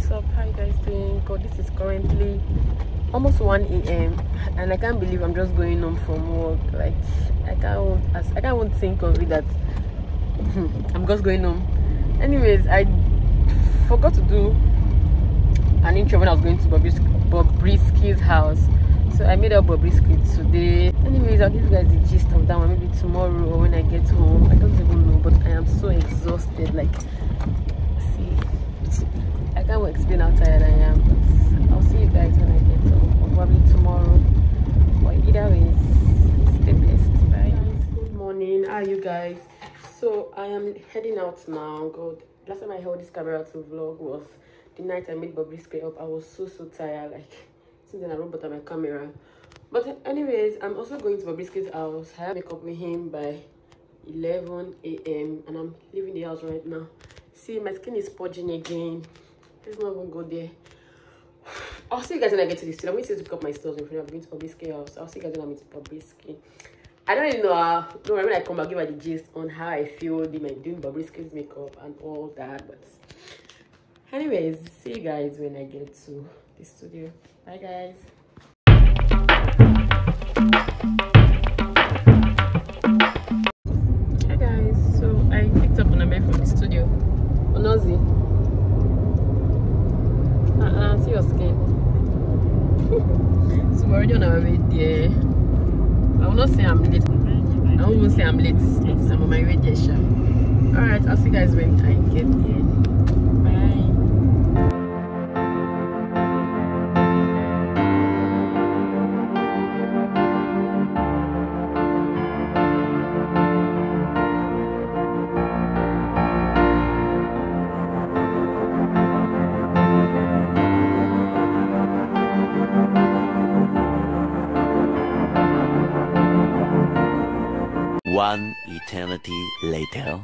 What's up? How you guys doing? God, this is currently almost 1 a.m. and I can't believe I'm just going home from work. Like I can't I can't think of it that I'm just going home. Anyways, I forgot to do an intro when I was going to Bobrisky's house. So I made up Bobrisky today. Anyways, I'll give you guys the gist of that one maybe tomorrow or when I get home. I don't even know, but I am so exhausted. Like see, I can't explain how tired I am. But I'll see you guys when I get home, or probably tomorrow. But either way, stay blessed. Bye. Good morning. How are you guys? So I am heading out now. God, last time I held this camera to vlog was the night I made Bobrisky up. I was so so tired. Like since then I about my camera. But anyways, I'm also going to Bobrisky's house. I have makeup with him by 11 a.m. and I'm leaving the house right now. See, my skin is purging again. Let's not even go there. I'll see you guys when I get to the studio. I'm going to pick up my stuff in front. I'm going to house. I'll see you guys when I meet Bobrisky. I don't even know how, don't worry, when I come back, give her the gist on how I feel doing Bobrisky's makeup and all that. But anyways, see you guys when I get to the studio. Bye guys. So we're already on our way there. I will not say I'm late. I won't say I'm late. I'm on my way there. Alright, I'll see you guys when I get there. One eternity later.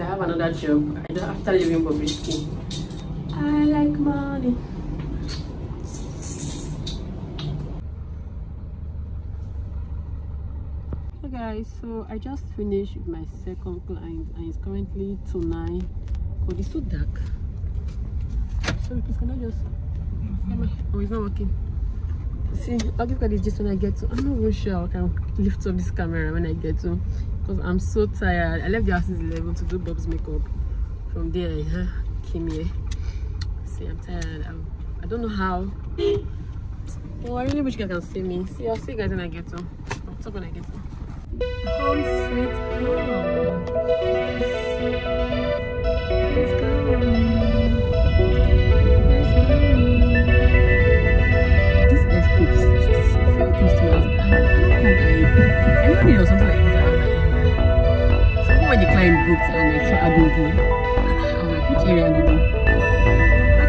I have another job. I just after leaving Bobrisky. I like money. Hey guys, so I just finished with my second client and it's currently to nine. God, it's so dark. Sorry, please can I just mm-hmm. Oh it's not working. See, I'll give you guys just when I get to. I'm not even sure I can lift up this camera when I get to because I'm so tired. I left the house since 11 to do Bob's makeup. From there, I uh, came here. See, I'm tired. I'm, I don't know how. Oh, I really wish you guys can see me. See, I'll see you guys when I get to. I'll talk when I get to. Home sweet home. Let's go. Which area Agogo?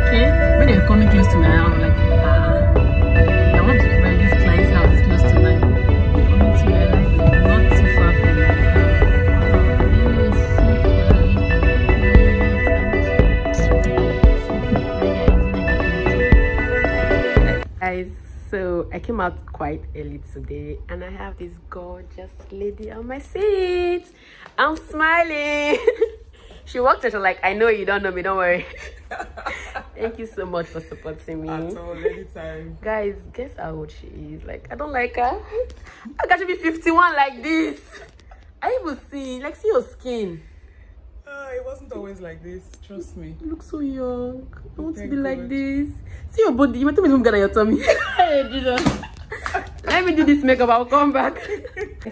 Okay. When they were coming close to me, I'm like, ah. I want to this house close to mine. Not too far from. Guys, so I came out quite early today and I have this gorgeous lady on my seat. I'm smiling. she walked in, she's like, I know you don't know me, don't worry. Thank you so much for supporting me. At all, anytime. Guys, guess how old she is. Like, I don't like her. I got to be 51 like this. I even see, like, see your skin. Uh, it wasn't always like this, trust me. You look so young. I want to Thank be like this. See your body. You might tell me it's on your tummy. hey, Jesus. Let me do this makeup. I'll come back.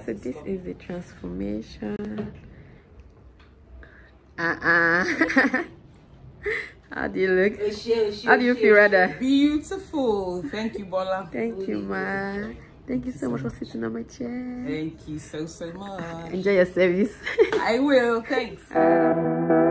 So this is the transformation. Uh-uh. How do you look? How do you feel, rather? Beautiful. Thank you, Bola. Thank you, ma. Thank you so much for sitting on my chair. Thank you so, so much. Enjoy your service. I will. Thanks.